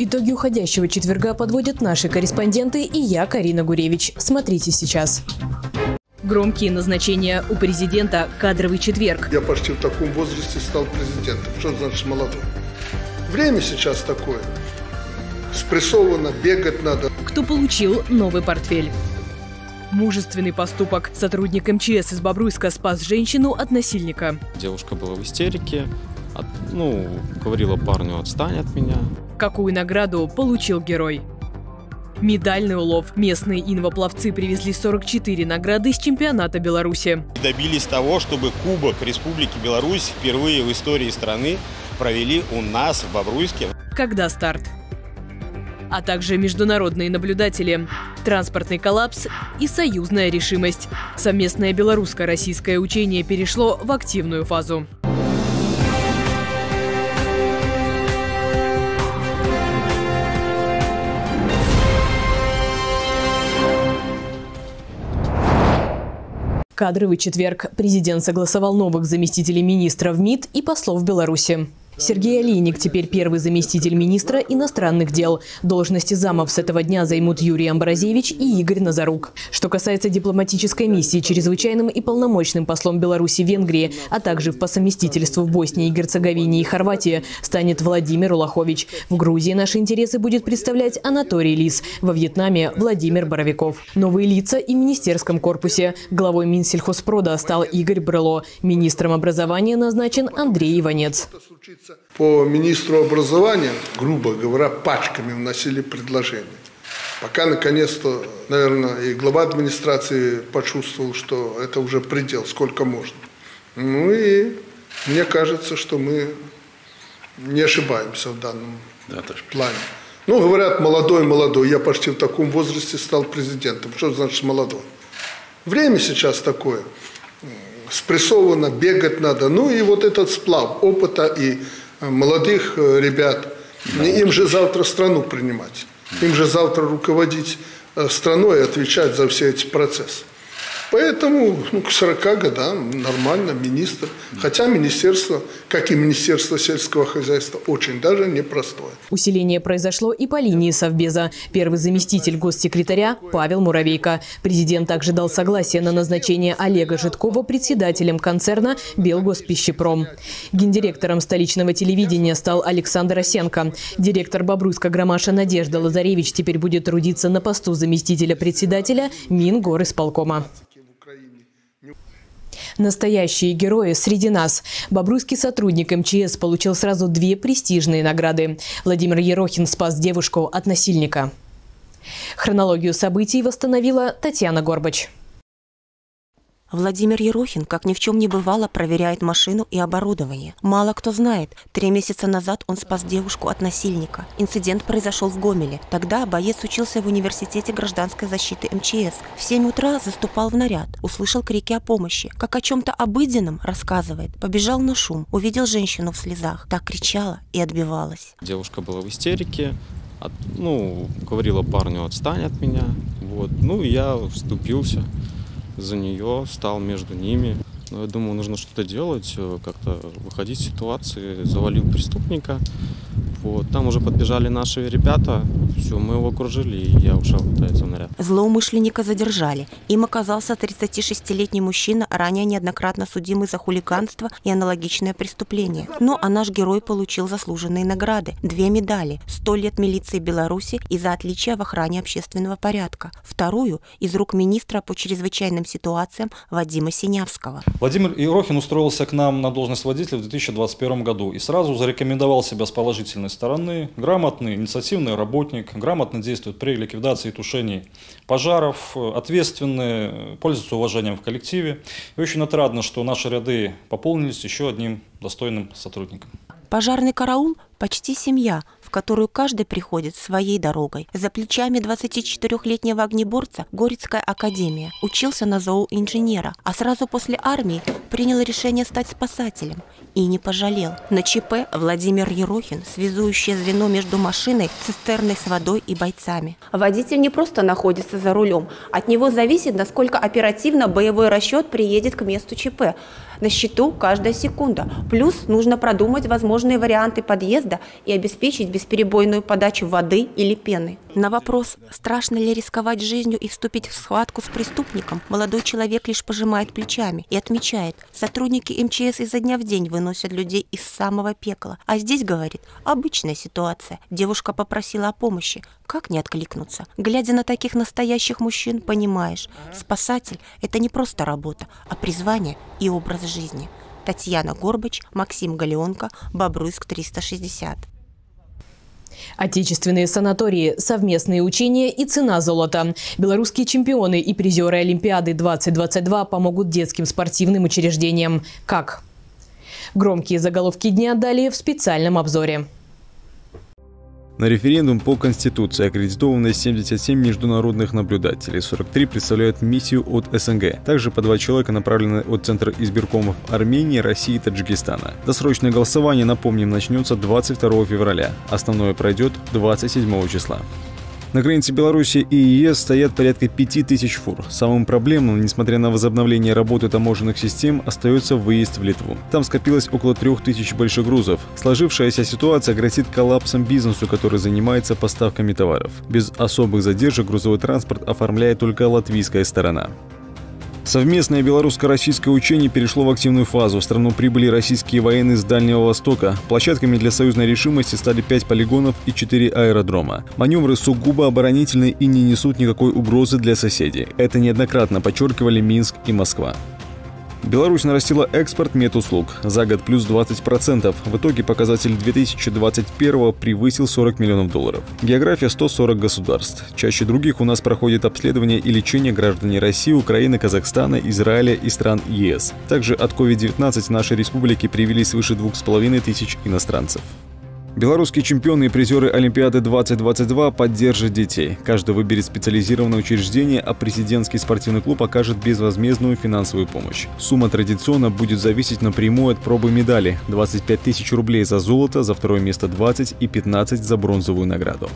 Итоги уходящего четверга подводят наши корреспонденты и я, Карина Гуревич. Смотрите сейчас. Громкие назначения у президента «Кадровый четверг». Я почти в таком возрасте стал президентом. Что значит молодой? Время сейчас такое. Спрессовано, бегать надо. Кто получил новый портфель? Мужественный поступок. Сотрудник МЧС из Бобруйска спас женщину от насильника. Девушка была в истерике, от, ну, говорила парню «отстань от меня». Какую награду получил герой? Медальный улов. Местные инвопловцы привезли 44 награды с чемпионата Беларуси. Добились того, чтобы Кубок Республики Беларусь впервые в истории страны провели у нас в Бобруйске. Когда старт? а также международные наблюдатели, транспортный коллапс и союзная решимость. Совместное белорусско-российское учение перешло в активную фазу. Кадровый четверг. Президент согласовал новых заместителей министра в МИД и послов Беларуси. Сергей Алиник теперь первый заместитель министра иностранных дел. Должности замов с этого дня займут Юрий Амбразевич и Игорь Назарук. Что касается дипломатической миссии, чрезвычайным и полномочным послом Беларуси в Венгрии, а также по совместительству в Боснии Герцеговине и Хорватии станет Владимир Улахович. В Грузии наши интересы будет представлять Анатолий Лис. Во Вьетнаме – Владимир Боровиков. Новые лица и в министерском корпусе. Главой Минсельхозпрода стал Игорь Брыло. Министром образования назначен Андрей Иванец по министру образования, грубо говоря, пачками вносили предложения. Пока, наконец-то, наверное, и глава администрации почувствовал, что это уже предел, сколько можно. Ну и мне кажется, что мы не ошибаемся в данном да, плане. Ну, говорят, молодой, молодой. Я почти в таком возрасте стал президентом. Что значит молодой? Время сейчас такое. Спрессовано, бегать надо. Ну и вот этот сплав опыта и молодых э, ребят. Им же завтра страну принимать. Им же завтра руководить э, страной и отвечать за все эти процессы. Поэтому ну, к 40 годам нормально министр. Хотя министерство, как и Министерство сельского хозяйства, очень даже непростое. Усиление произошло и по линии Совбеза. Первый заместитель госсекретаря Павел Муравейко. Президент также дал согласие на назначение Олега Житкова председателем концерна «Белгоспищепром». Гендиректором столичного телевидения стал Александр Осенко. Директор Бобруйска Громаша Надежда Лазаревич теперь будет трудиться на посту заместителя председателя Мингорисполкома. Настоящие герои среди нас. Бобруйский сотрудник МЧС получил сразу две престижные награды. Владимир Ерохин спас девушку от насильника. Хронологию событий восстановила Татьяна Горбач. Владимир Ерохин, как ни в чем не бывало, проверяет машину и оборудование. Мало кто знает, три месяца назад он спас девушку от насильника. Инцидент произошел в Гомеле. Тогда боец учился в университете гражданской защиты МЧС. В 7 утра заступал в наряд, услышал крики о помощи. Как о чем-то обыденном, рассказывает. Побежал на шум, увидел женщину в слезах. Так кричала и отбивалась. Девушка была в истерике, от, ну, говорила парню «отстань от меня». Вот. Ну, я вступился за нее, стал между ними. Но я думаю, нужно что-то делать, э, как-то выходить из ситуации, завалил преступника. Вот. Там уже подбежали наши ребята, все, мы его окружили, и я ушел, пытается в наряд. Злоумышленника задержали. Им оказался 36-летний мужчина, ранее неоднократно судимый за хулиганство и аналогичное преступление. Ну, а наш герой получил заслуженные награды. Две медали. 100 лет милиции Беларуси и за отличие в охране общественного порядка. Вторую из рук министра по чрезвычайным ситуациям Вадима Синявского. Владимир Ерохин устроился к нам на должность водителя в 2021 году и сразу зарекомендовал себя с положительной ответственной стороны, грамотный инициативный работник, грамотно действует при ликвидации и тушении пожаров, ответственный, пользуется уважением в коллективе. И очень отрадно, что наши ряды пополнились еще одним достойным сотрудником. Пожарный караул – почти семья, в которую каждый приходит своей дорогой. За плечами 24-летнего огнеборца Горецкая академия. Учился на зооинженера, а сразу после армии принял решение стать спасателем И не пожалел. На ЧП Владимир Ерохин, связующее звено между машиной, цистерной с водой и бойцами. Водитель не просто находится за рулем. От него зависит, насколько оперативно боевой расчет приедет к месту ЧП. На счету каждая секунда. Плюс нужно продумать возможные варианты подъезда и обеспечить бесперебойную подачу воды или пены. На вопрос, страшно ли рисковать жизнью и вступить в схватку с преступником, молодой человек лишь пожимает плечами и отмечает, сотрудники МЧС изо дня в день выносят людей из самого пекла. А здесь, говорит, обычная ситуация. Девушка попросила о помощи. Как не откликнуться? Глядя на таких настоящих мужчин, понимаешь, спасатель – это не просто работа, а призвание и образ жизни. Татьяна Горбач, Максим Галеонко, Бобруйск 360. Отечественные санатории, совместные учения и цена золота. Белорусские чемпионы и призеры Олимпиады 2022 помогут детским спортивным учреждениям. Как? Громкие заголовки дня далее в специальном обзоре. На референдум по Конституции аккредитованы 77 международных наблюдателей, 43 представляют миссию от СНГ. Также по два человека направлены от Центра избиркомов Армении, России и Таджикистана. Досрочное голосование, напомним, начнется 22 февраля. Основное пройдет 27 числа. На границе Беларуси и ЕС стоят порядка 5000 фур. Самым проблемным, несмотря на возобновление работы таможенных систем, остается выезд в Литву. Там скопилось около 3000 большегрузов. Сложившаяся ситуация грозит коллапсом бизнесу, который занимается поставками товаров. Без особых задержек грузовой транспорт оформляет только латвийская сторона. Совместное белорусско-российское учение перешло в активную фазу. В страну прибыли российские военные с Дальнего Востока. Площадками для союзной решимости стали 5 полигонов и 4 аэродрома. Маневры сугубо оборонительные и не несут никакой угрозы для соседей. Это неоднократно подчеркивали Минск и Москва. Беларусь нарастила экспорт медуслуг за год плюс 20%. В итоге показатель 2021 превысил 40 миллионов долларов. География 140 государств. Чаще других у нас проходит обследование и лечение граждане России, Украины, Казахстана, Израиля и стран ЕС. Также от COVID-19 в нашей республике привели свыше 2,5 тысяч иностранцев. Белорусские чемпионы и призеры Олимпиады 2022 поддержат детей. Каждый выберет специализированное учреждение, а президентский спортивный клуб окажет безвозмездную финансовую помощь. Сумма традиционно будет зависеть напрямую от пробы медали – 25 тысяч рублей за золото, за второе место 20 и 15 за бронзовую награду.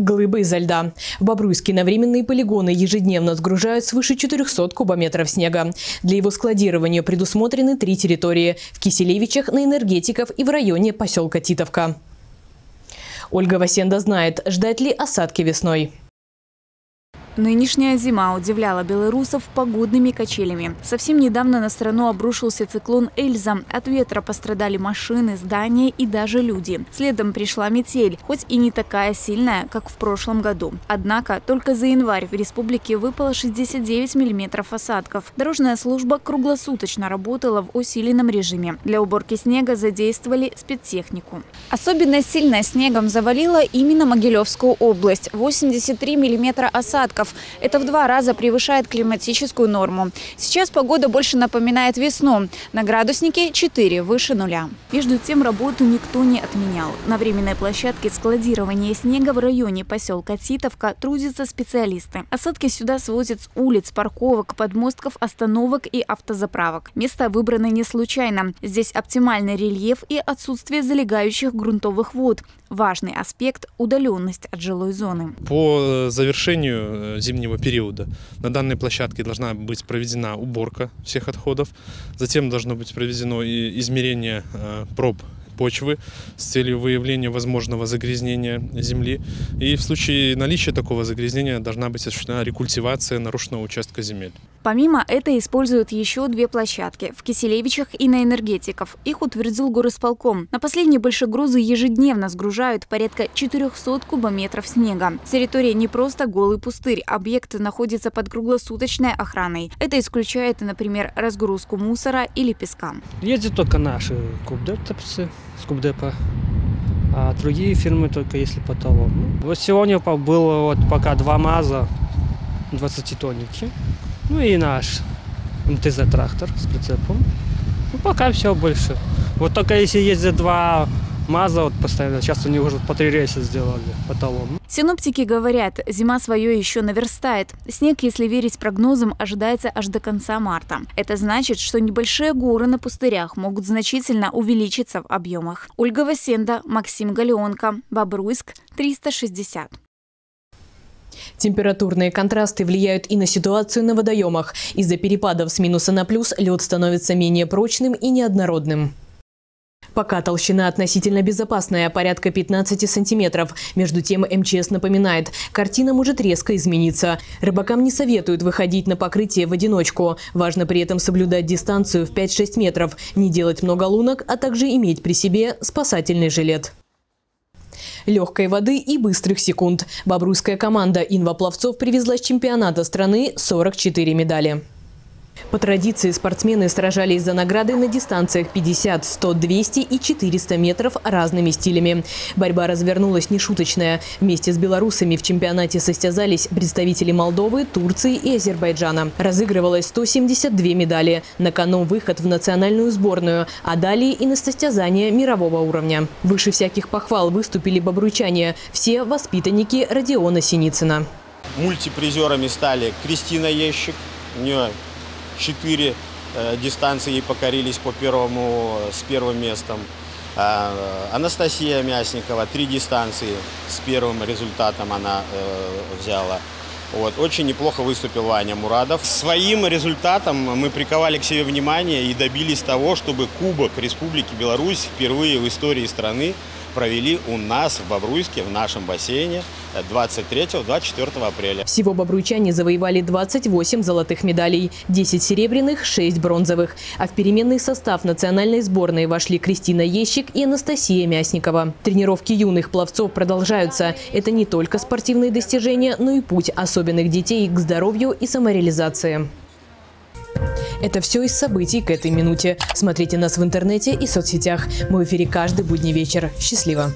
Глыбы изо льда. В Бобруйске на временные полигоны ежедневно сгружают свыше 400 кубометров снега. Для его складирования предусмотрены три территории – в Киселевичах, на энергетиков и в районе поселка Титовка. Ольга Васенда знает, ждать ли осадки весной. Нынешняя зима удивляла белорусов погодными качелями. Совсем недавно на страну обрушился циклон Эльза. От ветра пострадали машины, здания и даже люди. Следом пришла метель, хоть и не такая сильная, как в прошлом году. Однако только за январь в республике выпало 69 миллиметров осадков. Дорожная служба круглосуточно работала в усиленном режиме. Для уборки снега задействовали спецтехнику. Особенно сильно снегом завалило именно Могилевскую область. 83 миллиметра осадков осадков. Это в два раза превышает климатическую норму. Сейчас погода больше напоминает весну. На градуснике 4 выше нуля. Между тем работу никто не отменял. На временной площадке складирования снега в районе поселка Титовка трудятся специалисты. Осадки сюда свозят с улиц, парковок, подмостков, остановок и автозаправок. Место выбрано не случайно. Здесь оптимальный рельеф и отсутствие залегающих грунтовых вод. Важный аспект – удаленность от жилой зоны. По завершению зимнего периода. На данной площадке должна быть проведена уборка всех отходов, затем должно быть проведено и измерение э, проб почвы с целью выявления возможного загрязнения земли. И в случае наличия такого загрязнения должна быть осуществлена рекультивация нарушенного участка земель. Помимо этого используют еще две площадки – в Киселевичах и на энергетиков. Их утвердил горосполком. На последние большегрузы ежедневно сгружают порядка 400 кубометров снега. Территория не просто голый пустырь, объект находится под круглосуточной охраной. Это исключает, например, разгрузку мусора или песка. Ездят только наши кубдептопсы с Кубдепа. А другие фирмы только если по талону. Ну, вот сегодня было вот пока два МАЗа 20-тонники. Ну и наш МТЗ-трактор с прицепом. Ну пока все больше. Вот только если ездят два Маза вот постоянно, часто они уже по три рейса сделали по талону. Синоптики говорят, зима свое еще наверстает. Снег, если верить прогнозам, ожидается аж до конца марта. Это значит, что небольшие горы на пустырях могут значительно увеличиться в объемах. Ольга Васенда, Максим Галеонко, Бобруйск, 360. Температурные контрасты влияют и на ситуацию на водоемах. Из-за перепадов с минуса на плюс лед становится менее прочным и неоднородным. Пока толщина относительно безопасная, порядка 15 сантиметров. Между тем МЧС напоминает, картина может резко измениться. Рыбакам не советуют выходить на покрытие в одиночку. Важно при этом соблюдать дистанцию в 5-6 метров, не делать много лунок, а также иметь при себе спасательный жилет легкой воды и быстрых секунд. Бобруйская команда инвопловцов привезла с чемпионата страны 44 медали. По традиции спортсмены сражались за награды на дистанциях 50, 100, 200 и 400 метров разными стилями. Борьба развернулась нешуточная. Вместе с белорусами в чемпионате состязались представители Молдовы, Турции и Азербайджана. Разыгрывалось 172 медали. На кону выход в национальную сборную, а далее и на состязания мирового уровня. Выше всяких похвал выступили бобруйчане. Все воспитанники Родиона Синицына. Мультипризерами стали Кристина Ещик, у нее четыре э, дистанции покорились по первому, с первым местом. А, Анастасия Мясникова три дистанции с первым результатом она э, взяла. Вот. Очень неплохо выступил Ваня Мурадов. Своим результатом мы приковали к себе внимание и добились того, чтобы Кубок Республики Беларусь впервые в истории страны провели у нас в Бобруйске, в нашем бассейне 23-24 апреля. Всего бобруйчане завоевали 28 золотых медалей, 10 серебряных, 6 бронзовых. А в переменный состав национальной сборной вошли Кристина Ещик и Анастасия Мясникова. Тренировки юных пловцов продолжаются. Это не только спортивные достижения, но и путь особенных детей к здоровью и самореализации. Это все из событий к этой минуте. Смотрите нас в интернете и соцсетях. Мы в эфире каждый будний вечер. Счастливо!